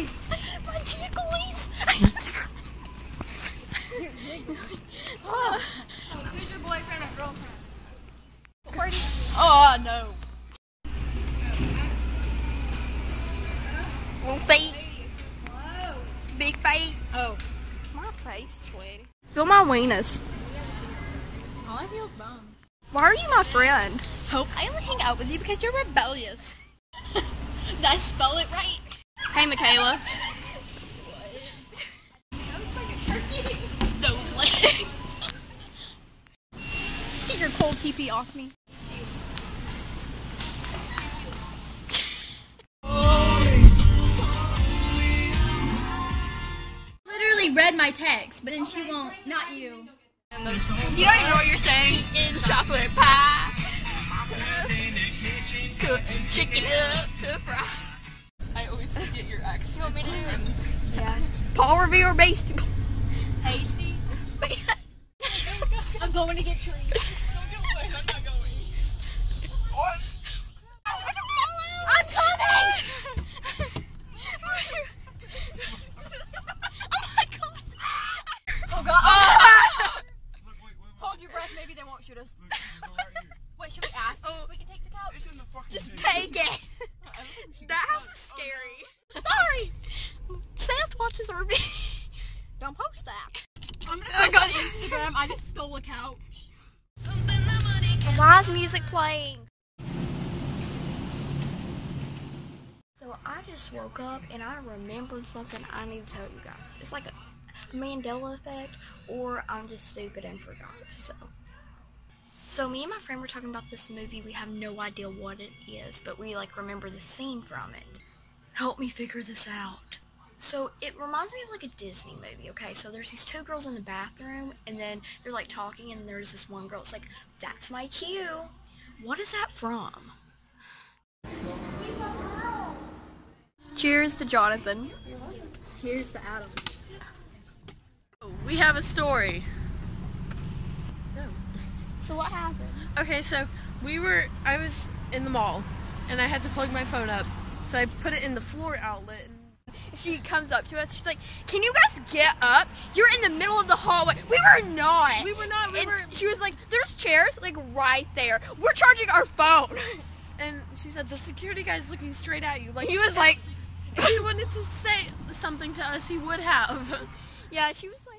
hurts. My jiggles. oh. Who's your boyfriend or girlfriend? oh no. Little feet. Big feet. Oh. My face sweaty. Feel my weenus. All I feel is bum. Why are you my friend? Hope I only hang out with you because you're rebellious. Did I spell it right? Hey, Michaela. Those legs. Get your cold pee pee off me. Literally read my text, but then she won't. Not you. You don't know what you're saying. In chocolate pie. Forget your ex. You want me to? Yeah. Paul Revere based. Hasty. I'm going to get trees. Don't go away. I'm not going. What? I'm coming! oh my god! Oh god! Look, wait, wait, Hold your breath, maybe they won't shoot us. Look, go right here. Wait, should we ask? Oh. We can take the couch. It's in the fucking Just take it! That house is oh, scary. Sorry! Seth watches. Don't post that. I'm gonna oh, post got on Instagram. I just stole a couch. Why is music playing? So I just woke up and I remembered something I need to tell you guys. It's like a Mandela effect, or I'm just stupid and forgot. So, so me and my friend were talking about this movie. We have no idea what it is, but we like remember the scene from it. Help me figure this out. So it reminds me of like a Disney movie, okay? So there's these two girls in the bathroom and then they're like talking and there's this one girl, it's like, that's my cue. What is that from? Cheers to Jonathan. Cheers to Adam. We have a story. So what happened? Okay, so we were, I was in the mall and I had to plug my phone up. So I put it in the floor outlet. She comes up to us, she's like, can you guys get up? You're in the middle of the hallway. We were not. we were not, we and were, she was like, there's chairs like right there. We're charging our phone. and she said, the security guy's looking straight at you. Like, He was like, if he wanted to say something to us, he would have. yeah, she was like,